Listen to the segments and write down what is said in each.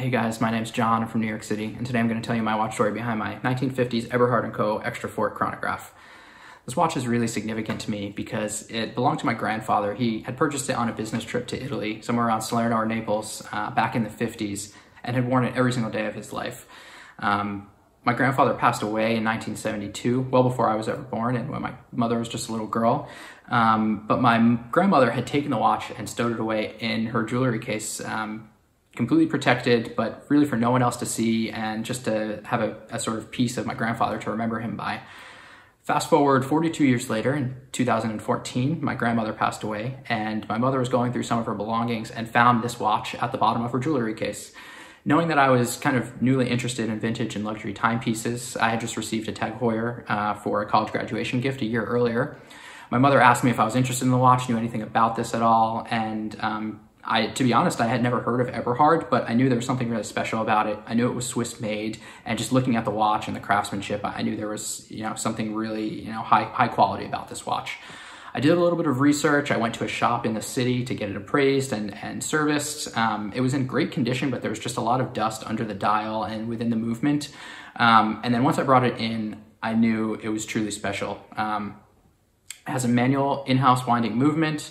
Hey guys, my name's Jon. I'm from New York City, and today I'm going to tell you my watch story behind my 1950s Eberhard & Co. Extra Fort chronograph. This watch is really significant to me because it belonged to my grandfather. He had purchased it on a business trip to Italy, somewhere around Salerno or Naples, uh, back in the 50s, and had worn it every single day of his life. Um, my grandfather passed away in 1972, well before I was ever born, and when my mother was just a little girl. Um, but my grandmother had taken the watch and stowed it away in her jewelry case um, completely protected, but really for no one else to see and just to have a, a, sort of piece of my grandfather to remember him by. Fast forward 42 years later, in 2014, my grandmother passed away, and my mother was going through some of her belongings and found this watch at the bottom of her jewelry case. Knowing that I was kind of newly interested in vintage and luxury timepieces, I had just received a Tag Heuer uh, for a college graduation gift a year earlier. My mother asked me if I was interested in the watch, knew anything about this at all, and um, I, to be honest, I had never heard of Eberhard, but I knew there was something really special about it. I knew it was Swiss made, and just looking at the watch and the craftsmanship, I knew there was, you know, something really, you know, high high quality about this watch. I did a little bit of research. I went to a shop in the city to get it appraised and, and serviced. Um, it was in great condition, but there was just a lot of dust under the dial and within the movement. Um, and then once I brought it in, I knew it was truly special. Um, it has a manual in-house winding movement.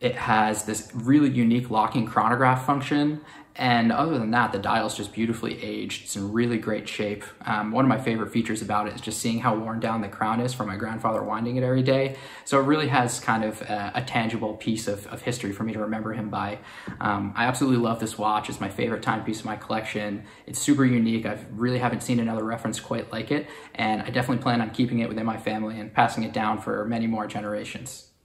It has this really unique locking chronograph function. And other than that, the dial is just beautifully aged. It's in really great shape. Um, one of my favorite features about it is just seeing how worn down the crown is from my grandfather winding it every day. So it really has kind of a, a tangible piece of, of, history for me to remember him by. Um, I absolutely love this watch. It's my favorite timepiece in my collection. It's super unique. I really haven't seen another reference quite like it. And I definitely plan on keeping it within my family and passing it down for many more generations.